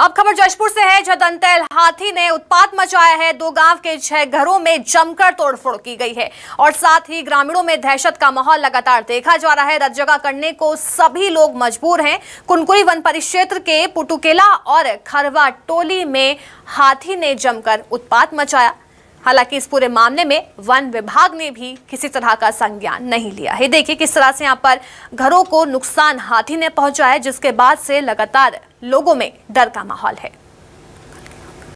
अब खबर जशपुर से है, जहाँ दंतैल हाथी ने उत्पात मचाया है। दो गाँव के छह घरों में जमकर तोड़फोड़ की गई है और साथ ही ग्रामीणों में दहशत का माहौल लगातार देखा जा रहा है। रत जगह करने को सभी लोग मजबूर हैं। कुनकुरी वन परिक्षेत्र के पुटुकेला और खरवा टोली में हाथी ने जमकर उत्पात मचाया। हालाँकि इस पूरे मामले में वन विभाग ने भी किसी तरह का संज्ञान नहीं लिया है। देखिए किस तरह से यहाँ पर घरों को नुकसान हाथी ने पहुँचाया, जिसके बाद से लगातार लोगों में डर का माहौल है।